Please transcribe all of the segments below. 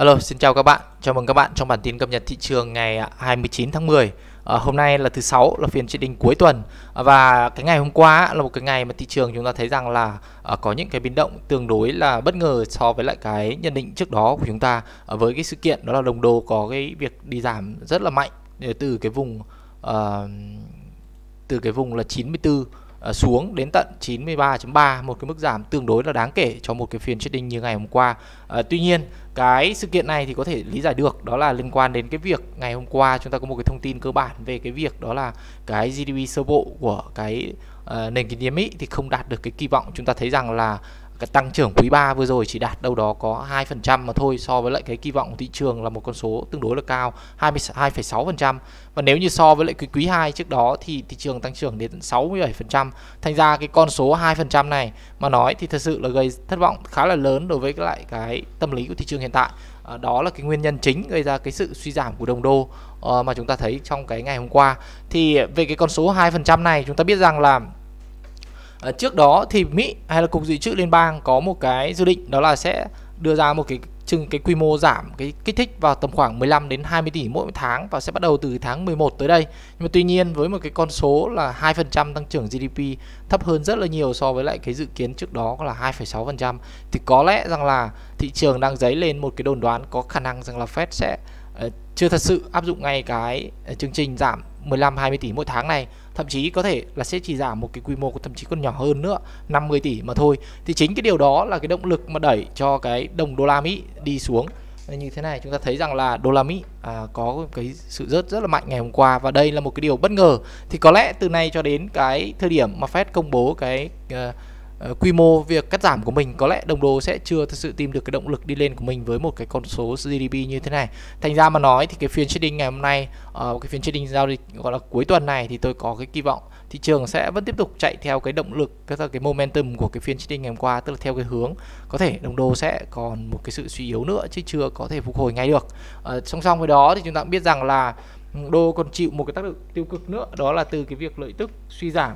Alo, xin chào các bạn. Chào mừng các bạn trong bản tin cập nhật thị trường ngày à, 29 tháng 10. À, ờ, hôm nay là thứ sáu là phiên trading cuối tuần à, và cái ngày hôm qua là một cái ngày mà thị trường chúng ta thấy rằng là à, có những cái biến động tương đối là bất ngờ so với lại cái nhận định trước đó của chúng ta à, với cái sự kiện đó là đồng đô có cái việc đi giảm rất là mạnh từ cái vùng à, từ cái vùng là 94 À, xuống đến tận 93.3 một cái mức giảm tương đối là đáng kể cho một cái phiên trading như ngày hôm qua. à, tuy nhiên cái sự kiện này thì có thể lý giải được đó là liên quan đến cái việc ngày hôm qua chúng ta có một cái thông tin cơ bản về cái việc đó là cái GDP sơ bộ của cái uh, nền kinh tế Mỹ thì không đạt được cái kỳ vọng chúng ta thấy rằng là cái tăng trưởng quý 3 vừa rồi chỉ đạt đâu đó có 2% mà thôi so với lại cái kỳ vọng của thị trường là một con số tương đối là cao 22,6% và nếu như so với lại cái quý 2 trước đó thì thị trường tăng trưởng đến 67% thành ra cái con số 2% này mà nói thì thật sự là gây thất vọng khá là lớn đối với lại cái tâm lý của thị trường hiện tại. Ờ, đó là cái nguyên nhân chính gây ra cái sự suy giảm của đồng đô ờ, mà chúng ta thấy trong cái ngày hôm qua. Thì về cái con số 2% này chúng ta biết rằng là à, trước đó thì Mỹ hay là cục dự trữ liên bang có một cái dự định đó là sẽ đưa ra một cái chừng cái quy mô giảm cái kích thích vào tầm khoảng 15 đến 20 tỷ mỗi tháng và sẽ bắt đầu từ tháng 11 tới đây. Nhưng mà tuy nhiên với một cái con số là 2% tăng trưởng GDP thấp hơn rất là nhiều so với lại cái dự kiến trước đó là 2,6% thì có lẽ rằng là thị trường đang dấy lên một cái đồn đoán có khả năng rằng là Fed sẽ uh, chưa thật sự áp dụng ngay cái uh, chương trình giảm 15 20 tỷ mỗi tháng này thậm chí có thể là sẽ chỉ giảm một cái quy mô thậm chí còn nhỏ hơn nữa 50 tỷ mà thôi. Thì chính cái điều đó là cái động lực mà đẩy cho cái đồng đô la Mỹ đi xuống. Ờ, như thế này chúng ta thấy rằng là đô la Mỹ à, có cái sự rớt rất là mạnh ngày hôm qua và đây là một cái điều bất ngờ. Thì có lẽ từ nay cho đến cái thời điểm mà Fed công bố cái uh, Ờ, quy mô việc cắt giảm của mình có lẽ đồng đô sẽ chưa thực sự tìm được cái động lực đi lên của mình với một cái con số GDP như thế này. Thành ra mà nói thì cái phiên trading ngày hôm nay, uh, cái phiên trading giao dịch gọi là cuối tuần này thì tôi có cái kỳ vọng thị trường sẽ vẫn tiếp tục chạy theo cái động lực cái cái momentum của cái phiên trading ngày hôm qua tức là theo cái hướng có thể đồng đô sẽ còn một cái sự suy yếu nữa chứ chưa có thể phục hồi ngay được. Uh, song song với đó thì chúng ta cũng biết rằng là ừ, đô còn chịu một cái tác động tiêu cực nữa đó là từ cái việc lợi tức suy giảm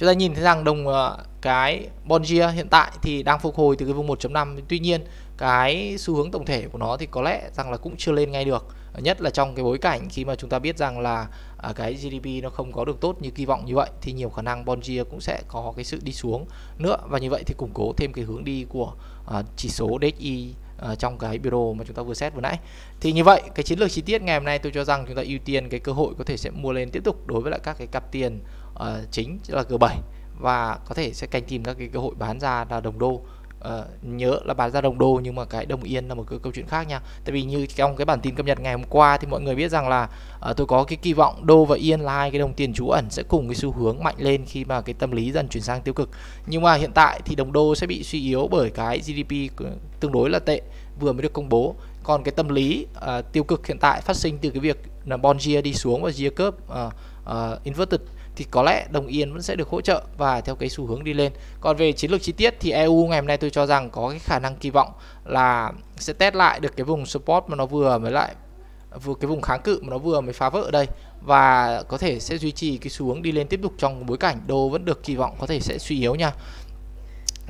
chúng ta nhìn thấy rằng đồng ờ, cái BONJIA hiện tại thì đang phục hồi từ cái vùng 1.5 tuy nhiên, cái xu hướng tổng thể của nó thì có lẽ rằng là cũng chưa lên ngay được, nhất là trong cái bối cảnh khi mà chúng ta biết rằng là à, cái GDP nó không có được tốt như kỳ vọng như vậy, thì nhiều khả năng BONJIA cũng sẽ có cái sự đi xuống nữa. Và như vậy thì củng cố thêm cái hướng đi của à, chỉ số DXY à, trong cái biểu đồ mà chúng ta vừa xét vừa nãy. Thì như vậy, cái chiến lược chi tiết ngày hôm nay tôi cho rằng chúng ta ưu tiên cái cơ hội có thể sẽ mua lên tiếp tục đối với lại các cái cặp tiền uh, chính là G7 và có thể sẽ canh tìm các cái cơ hội bán ra là đồng đô. Uh, nhớ là bán ra đồng đô nhưng mà cái đồng yên là một cái câu chuyện khác nha. Tại vì như trong cái bản tin cập nhật ngày hôm qua thì mọi người biết rằng là uh, tôi có cái kỳ vọng đô và yên là hai cái đồng tiền trú ẩn sẽ cùng cái xu hướng mạnh lên khi mà cái tâm lý dần chuyển sang tiêu cực. Nhưng mà hiện tại thì đồng đô sẽ bị suy yếu bởi cái GDP tương đối là tệ vừa mới được công bố. Còn cái tâm lý uh, tiêu cực hiện tại phát sinh từ cái việc là bond yield đi xuống và yield curve uh, uh, inverted thì có lẽ đồng yên vẫn sẽ được hỗ trợ và theo cái xu hướng đi lên. Còn về chiến lược chi tiết thì EU ngày hôm nay tôi cho rằng có cái khả năng kỳ vọng là sẽ test lại được cái vùng support mà nó vừa mới lại vừa cái vùng kháng cự mà nó vừa mới phá vỡ ở đây và có thể sẽ duy trì cái xu hướng đi lên tiếp tục trong bối cảnh đô vẫn được kỳ vọng có thể sẽ suy yếu nha.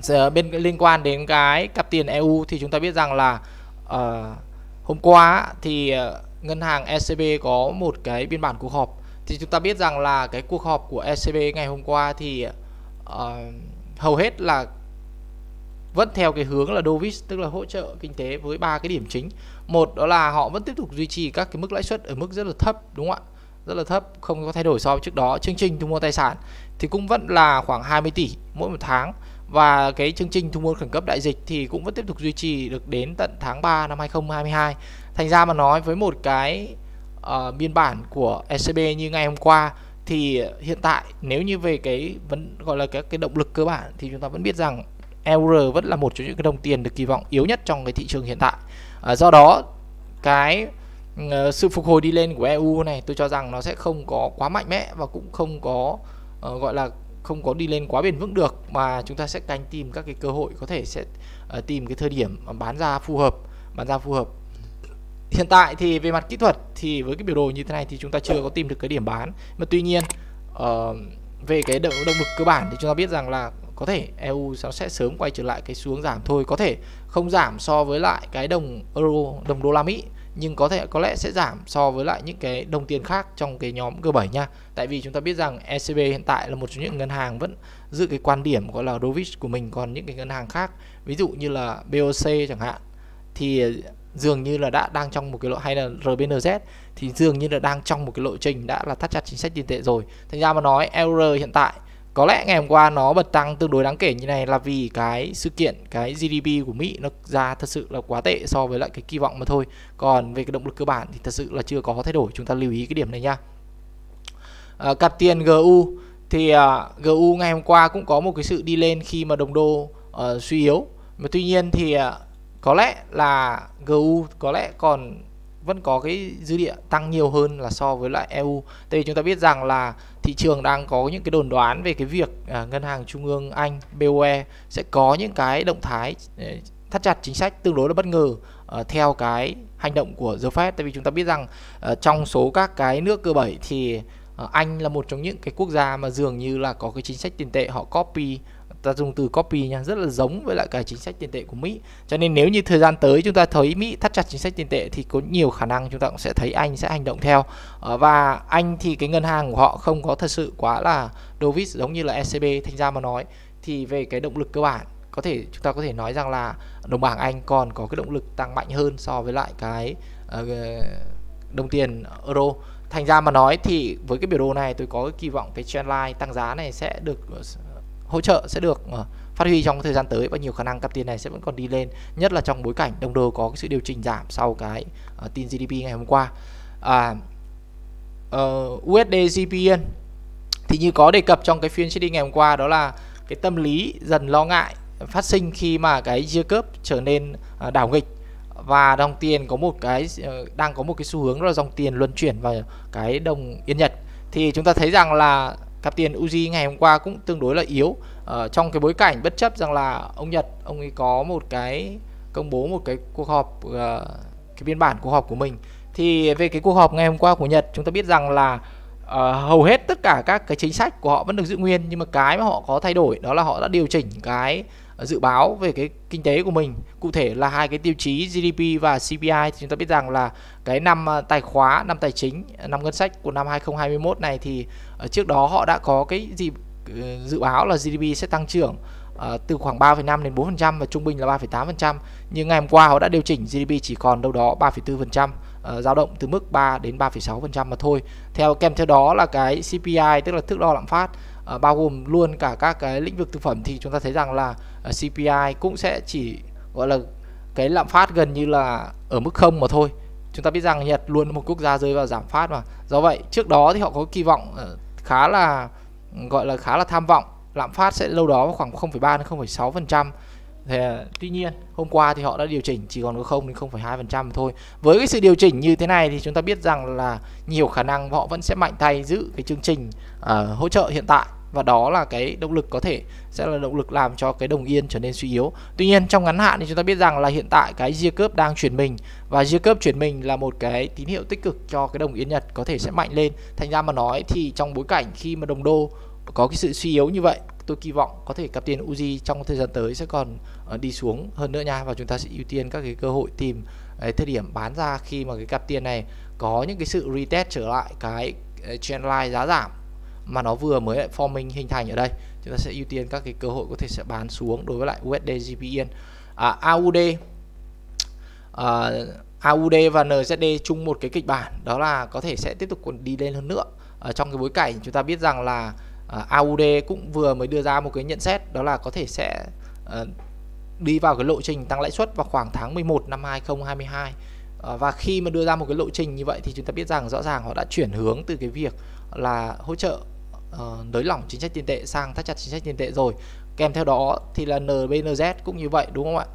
Giờ bên liên quan đến cái cặp tiền EU thì chúng ta biết rằng là uh, hôm qua thì uh, ngân hàng ECB có một cái biên bản cuộc họp thì chúng ta biết rằng là cái cuộc họp của ECB ngày hôm qua thì uh, hầu hết là vẫn theo cái hướng là dovish tức là hỗ trợ kinh tế với ba cái điểm chính. Một đó là họ vẫn tiếp tục duy trì các cái mức lãi suất ở mức rất là thấp đúng không ạ? Rất là thấp không có thay đổi so với trước đó. Chương trình thu mua tài sản thì cũng vẫn là khoảng 20 tỷ mỗi một tháng. Và cái chương trình thu mua khẩn cấp đại dịch thì cũng vẫn tiếp tục duy trì được đến tận tháng 3 năm 2022 thành ra mà nói với một cái uh, biên bản của ECB như ngày hôm qua thì hiện tại nếu như về cái vẫn gọi là cái cái động lực cơ bản thì chúng ta vẫn biết rằng euro vẫn là một trong những cái đồng tiền được kỳ vọng yếu nhất trong cái thị trường hiện tại. À, do đó cái uh, sự phục hồi đi lên của EU này tôi cho rằng nó sẽ không có quá mạnh mẽ và cũng không có uh, gọi là không có đi lên quá bền vững được mà chúng ta sẽ canh tìm các cái cơ hội có thể sẽ uh, tìm cái thời điểm bán ra phù hợp bán ra phù hợp hiện tại thì về mặt kỹ thuật thì với cái biểu đồ như thế này thì chúng ta chưa có tìm được cái điểm bán mà tuy nhiên uh, về cái động, động lực cơ bản thì chúng ta biết rằng là có thể EU nó sẽ sớm quay trở lại cái xuống giảm thôi có thể không giảm so với lại cái đồng euro đồng đô la Mỹ nhưng có thể có lẽ sẽ giảm so với lại những cái đồng tiền khác trong cái nhóm G7 nha. Tại vì chúng ta biết rằng ECB hiện tại là một trong những ngân hàng vẫn giữ cái quan điểm gọi là dovish của mình còn những cái ngân hàng khác, ví dụ như là BOC chẳng hạn thì dường như là đã đang trong một cái lộ hay là RBNZ thì dường như là đang trong một cái lộ trình đã là thắt chặt chính sách tiền tệ rồi. Thành ra mà nói euro hiện tại có lẽ ngày hôm qua nó bật tăng tương đối đáng kể như này là vì cái sự kiện cái GDP của Mỹ nó ra thật sự là quá tệ so với lại cái kỳ vọng mà thôi. Còn về cái động lực cơ bản thì thật sự là chưa có thay đổi. Chúng ta lưu ý cái điểm này nha. À, cặp tiền GU thì uh, à, GU ngày hôm qua cũng có một cái sự đi lên khi mà đồng đô uh, suy yếu. Mà tuy nhiên thì uh, có lẽ là GU có lẽ còn vẫn có cái dư địa tăng nhiều hơn là so với lại EU. Tại vì chúng ta biết rằng là thị trường đang có những cái đồn đoán về cái việc à, ngân hàng trung ương Anh BOE sẽ có những cái động thái ờ, thắt chặt chính sách tương đối là bất ngờ uh, theo cái hành động của The Fed. Tại vì chúng ta biết rằng uh, trong số các cái nước cơ bảy thì uh, Anh là một trong những cái quốc gia mà dường như là có cái chính sách tiền tệ họ copy ta dùng từ copy nha rất là giống với lại cái chính sách tiền tệ của Mỹ. Cho nên nếu như thời gian tới chúng ta thấy Mỹ thắt chặt chính sách tiền tệ thì có nhiều khả năng chúng ta cũng sẽ thấy Anh sẽ hành động theo. Ờ, và Anh thì cái ngân hàng của họ không có thật sự quá là dovish giống như là ECB thành ra mà nói. Thì về cái động lực cơ bản có thể chúng ta có thể nói rằng là đồng bảng Anh còn có cái động lực tăng mạnh hơn so với lại cái uh, đồng tiền euro. Thành ra mà nói thì với cái biểu đồ này tôi có cái kỳ vọng cái trendline tăng giá này sẽ được hỗ trợ sẽ được ờ, phát huy trong thời gian tới và nhiều khả năng cặp tiền này sẽ vẫn còn đi lên nhất là trong bối cảnh đồng đô có cái sự điều chỉnh giảm sau cái uh, tin GDP ngày hôm qua. À, ờ, uh, USD GPN thì như có đề cập trong cái phiên trading ngày hôm qua đó là cái tâm lý dần lo ngại phát sinh khi mà cái yield curve trở nên uh, đảo nghịch và đồng tiền có một cái uh, đang có một cái xu hướng là dòng tiền luân chuyển vào cái đồng yên Nhật. Thì chúng ta thấy rằng là cặp tiền Uzi ngày hôm qua cũng tương đối là yếu. Uh, trong cái bối cảnh bất chấp rằng là ông Nhật ông ấy có một cái công bố một cái cuộc họp uh, cái biên bản cuộc họp của mình. Thì về cái cuộc họp ngày hôm qua của Nhật chúng ta biết rằng là uh, hầu hết tất cả các cái chính sách của họ vẫn được giữ nguyên nhưng mà cái mà họ có thay đổi đó là họ đã điều chỉnh cái dự báo về cái kinh tế của mình. Cụ thể là hai cái tiêu chí GDP và CPI thì chúng ta biết rằng là cái năm à, tài khóa năm tài chính năm ngân sách của năm 2021 này thì ờ, trước đó họ đã có cái gì ờ, dự báo là GDP sẽ tăng trưởng ờ, từ khoảng 3,5 đến 4% và trung bình là 3,8% nhưng ngày hôm qua họ đã điều chỉnh GDP chỉ còn đâu đó 3,4% dao động từ mức 3 đến 3,6% mà thôi. Theo kèm theo đó là cái CPI tức là thước đo lạm phát Ờ, bao gồm luôn cả các cái lĩnh vực thực phẩm thì chúng ta thấy rằng là ờ, CPI cũng sẽ chỉ gọi là cái lạm phát gần như là ở mức không mà thôi. Chúng ta biết rằng Nhật luôn là một quốc gia rơi vào giảm phát mà. Do vậy trước đó thì họ có kỳ vọng ờ, khá là gọi là khá là tham vọng. Lạm phát sẽ lâu đó khoảng 0,3 đến 0,6 phần trăm. Thì, tuy nhiên hôm qua thì họ đã điều chỉnh chỉ còn có 0 đến 0,2 phần trăm thôi. Với cái sự điều chỉnh như thế này thì chúng ta biết rằng là nhiều khả năng họ vẫn sẽ mạnh tay giữ cái chương trình uh, hỗ trợ hiện tại và đó là cái động lực có thể sẽ là động lực làm cho cái đồng yên trở nên suy yếu. Tuy nhiên, trong ngắn hạn thì chúng ta biết rằng là hiện tại cái yield cướp đang chuyển mình và yield cướp chuyển mình là một cái tín hiệu tích cực cho cái đồng yên Nhật có thể sẽ mạnh lên. Thành ra mà nói thì trong bối cảnh khi mà đồng đô có cái sự suy yếu như vậy, tôi kỳ vọng có thể cặp tiền Uzi trong thời gian tới sẽ còn ờ, đi xuống hơn nữa nha và chúng ta sẽ ưu tiên các cái cơ hội tìm cái thời điểm bán ra khi mà cái cặp tiền này có những cái sự retest trở lại cái ờ, trendline giá giảm mà nó vừa mới lại forming hình thành ở đây. Chúng ta sẽ ưu tiên các cái cơ hội có thể sẽ bán xuống đối với lại USD GPN à, AUD à, AUD và NZD chung một cái kịch bản. Đó là có thể sẽ tiếp tục còn đi lên hơn nữa. Ở trong cái bối cảnh chúng ta biết rằng là à, uh, AUD cũng vừa mới đưa ra một cái nhận xét. Đó là có thể sẽ uh, đi vào cái lộ trình tăng lãi suất vào khoảng tháng 11 năm 2022 uh, ờ, và khi mà đưa ra một cái lộ trình như vậy thì chúng ta biết rằng rõ ràng họ đã chuyển hướng từ cái việc là hỗ trợ uh, nới lỏng chính sách tiền tệ sang thắt chặt chính sách tiền tệ rồi. Kèm theo đó thì là NBNZ cũng như vậy đúng không ạ?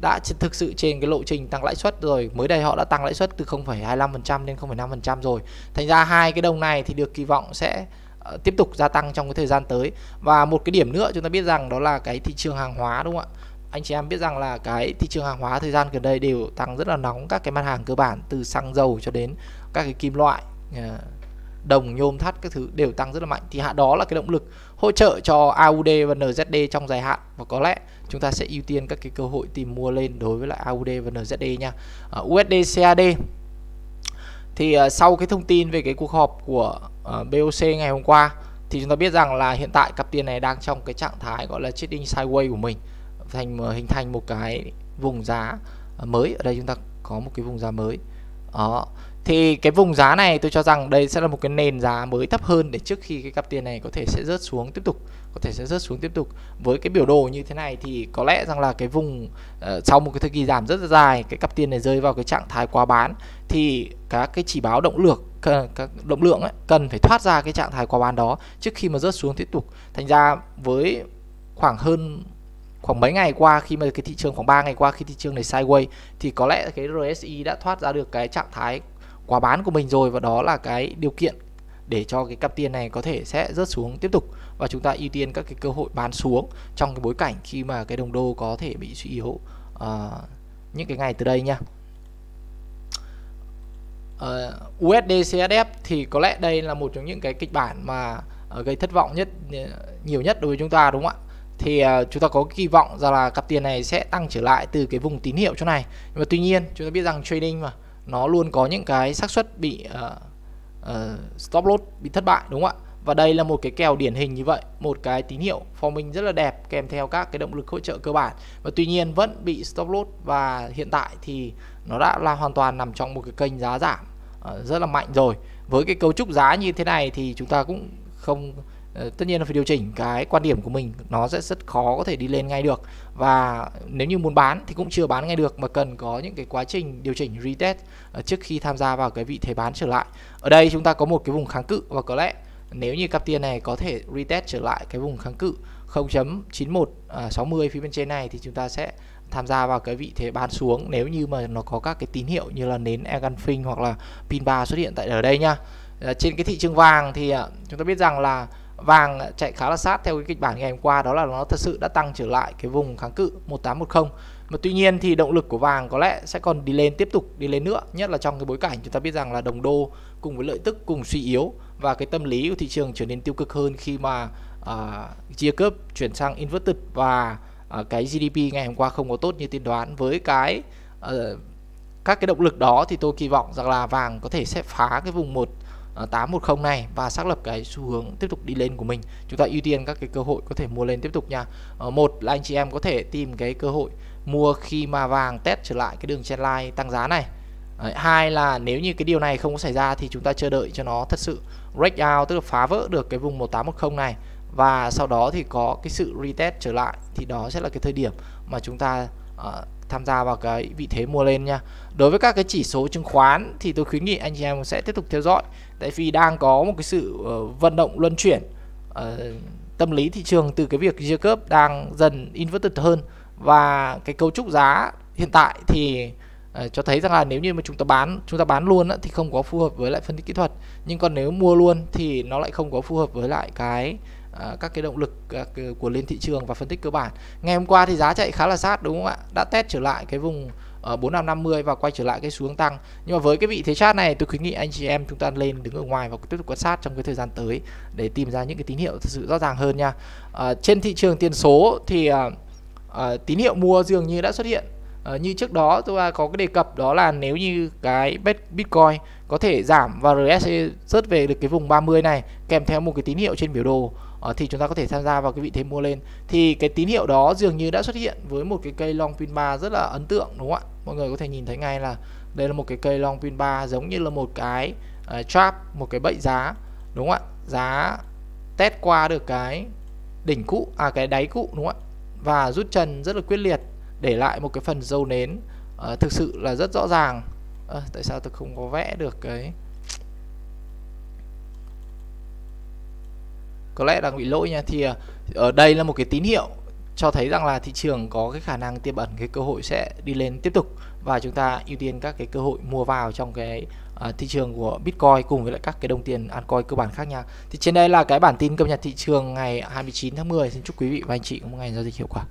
Đã thực sự trên cái lộ trình tăng lãi suất rồi. Mới đây họ đã tăng lãi suất từ 0,25% lên 0,5% rồi. Thành ra hai cái đồng này thì được kỳ vọng sẽ uh, tiếp tục gia tăng trong cái thời gian tới. Và một cái điểm nữa chúng ta biết rằng đó là cái thị trường hàng hóa đúng không ạ? Anh chị em biết rằng là cái thị trường hàng hóa thời gian gần đây đều tăng rất là nóng các cái mặt hàng cơ bản từ xăng dầu cho đến các cái kim loại ờ, đồng nhôm thắt các thứ đều tăng rất là mạnh. Thì hạ đó là cái động lực hỗ trợ cho AUD và NZD trong dài hạn. Và có lẽ chúng ta sẽ ưu tiên các cái cơ hội tìm mua lên đối với lại AUD và NZD nha. à, USD CAD thì à, sau cái thông tin về cái cuộc họp của à, BOC ngày hôm qua thì chúng ta biết rằng là hiện tại cặp tiền này đang trong cái trạng thái gọi là trading sideways của mình. Thành à, hình thành một cái vùng giá à, mới. Ở đây chúng ta có một cái vùng giá mới. Đó thì cái vùng giá này tôi cho rằng đây sẽ là một cái nền giá mới thấp hơn để trước khi cái cặp tiền này có thể sẽ rớt xuống tiếp tục có thể sẽ rớt xuống tiếp tục. Với cái biểu đồ như thế này thì có lẽ rằng là cái vùng uh, sau một cái thời kỳ giảm rất là dài cái cặp tiền này rơi vào cái trạng thái quá bán thì các cái chỉ báo động lượng các động lượng ấy, cần phải thoát ra cái trạng thái quá bán đó trước khi mà rớt xuống tiếp tục. Thành ra với khoảng hơn khoảng mấy ngày qua khi mà cái thị trường khoảng 3 ngày qua khi thị trường này sideways thì có lẽ cái RSI đã thoát ra được cái trạng thái quá bán của mình rồi và đó là cái điều kiện để cho cái cặp tiền này có thể sẽ rớt xuống tiếp tục và chúng ta ưu tiên các cái cơ hội bán xuống trong cái bối cảnh khi mà cái đồng đô có thể bị suy yếu uh, những cái ngày từ đây nha. Ờ, uh, USD CSF thì có lẽ đây là một trong những cái kịch bản mà uh, gây thất vọng nhất nhiều nhất đối với chúng ta đúng không ạ? thì uh, chúng ta có kỳ vọng rằng là cặp tiền này sẽ tăng trở lại từ cái vùng tín hiệu chỗ này nhưng mà tuy nhiên chúng ta biết rằng trading mà nó luôn có những cái xác suất bị uh, uh, stop loss bị thất bại đúng không ạ? Và đây là một cái kèo điển hình như vậy một cái tín hiệu forming rất là đẹp kèm theo các cái động lực hỗ trợ cơ bản. Và tuy nhiên vẫn bị stop loss và hiện tại thì nó đã là hoàn toàn nằm trong một cái kênh giá giảm uh, rất là mạnh rồi. Với cái cấu trúc giá như thế này thì chúng ta cũng không Ờ, tất nhiên là phải điều chỉnh cái quan điểm của mình, nó sẽ rất khó có thể đi lên ngay được. Và nếu như muốn bán thì cũng chưa bán ngay được mà cần có những cái quá trình điều chỉnh, retest ờ, trước khi tham gia vào cái vị thế bán trở lại. Ở đây chúng ta có một cái vùng kháng cự và có lẽ nếu như cặp tiền này có thể retest trở lại cái vùng kháng cự 0.9160 à, phía bên trên này thì chúng ta sẽ tham gia vào cái vị thế bán xuống. Nếu như mà nó có các cái tín hiệu như là nến Eganfing hoặc là pin 3 xuất hiện tại ở đây nha. Ờ, trên cái thị trường vàng thì à, chúng ta biết rằng là vàng chạy khá là sát theo cái kịch bản ngày hôm qua đó là nó thật sự đã tăng trở lại cái vùng kháng cự 1810 mà tuy nhiên thì động lực của vàng có lẽ sẽ còn đi lên tiếp tục đi lên nữa nhất là trong cái bối cảnh chúng ta biết rằng là đồng đô cùng với lợi tức cùng suy yếu và cái tâm lý của thị trường trở nên tiêu cực hơn khi mà à, uh, chia cướp chuyển sang inverted và uh, cái GDP ngày hôm qua không có tốt như tiên đoán. Với cái uh, các cái động lực đó thì tôi kỳ vọng rằng là vàng có thể sẽ phá cái vùng một Ờ, 810 này và xác lập cái xu hướng tiếp tục đi lên của mình. Chúng ta ưu tiên các cái cơ hội có thể mua lên tiếp tục nha. Ờ, một là anh chị em có thể tìm cái cơ hội mua khi mà vàng test trở lại cái đường trendline tăng giá này. Đấy, hai là nếu như cái điều này không có xảy ra thì chúng ta chờ đợi cho nó thật sự break out tức là phá vỡ được cái vùng 1810 này. Và sau đó thì có cái sự retest trở lại thì đó sẽ là cái thời điểm mà chúng ta uh, tham gia vào cái vị thế mua lên nha. Đối với các cái chỉ số chứng khoán thì tôi khuyến nghị anh chị em sẽ tiếp tục theo dõi. Tại vì đang có một cái sự uh, vận động luân chuyển uh, tâm lý thị trường từ cái việc yield curve đang dần inverted hơn. Và cái cấu trúc giá hiện tại thì uh, cho thấy rằng là nếu như mà chúng ta bán chúng ta bán luôn á, thì không có phù hợp với lại phân tích kỹ thuật. Nhưng còn nếu mua luôn thì nó lại không có phù hợp với lại cái À, các cái động lực à, của lên thị trường và phân tích cơ bản. Ngày hôm qua thì giá chạy khá là sát đúng không ạ? Đã test trở lại cái vùng ờ, ở 4550 và quay trở lại cái xuống tăng. Nhưng mà với cái vị thế chart này tôi khuyến nghị anh chị em chúng ta lên đứng ở ngoài và tiếp tục quan sát trong cái thời gian tới để tìm ra những cái tín hiệu thực sự rõ ràng hơn nha. À, trên thị trường tiền số thì à, à, tín hiệu mua dường như đã xuất hiện. À, như trước đó tôi à, có cái đề cập đó là nếu như cái Bitcoin có thể giảm và RSI rớt về được cái vùng 30 này kèm theo một cái tín hiệu trên biểu đồ uh, thì chúng ta có thể tham gia vào cái vị thế mua lên. Thì cái tín hiệu đó dường như đã xuất hiện với một cái cây long pin 3 rất là ấn tượng đúng không ạ? Mọi người có thể nhìn thấy ngay là đây là một cái cây long pin 3 giống như là một cái uh, trap một cái bẫy giá đúng không ạ? Giá test qua được cái đỉnh cũ à cái đáy cũ đúng không ạ? Và rút chân rất là quyết liệt để lại một cái phần dâu nến uh, thực sự là rất rõ ràng. À, tại sao tôi không có vẽ được cái có lẽ đang bị lỗi nha thì ờ, ở đây là một cái tín hiệu cho thấy rằng là thị trường có cái khả năng tiềm ẩn cái cơ hội sẽ đi lên tiếp tục và chúng ta ưu tiên các cái cơ hội mua vào trong cái uh, thị trường của Bitcoin cùng với lại các cái đồng tiền altcoin cơ bản khác nhau. Thì trên đây là cái bản tin cập nhật thị trường ngày 29 tháng 10. Xin chúc quý vị và anh chị có một ngày giao dịch hiệu quả.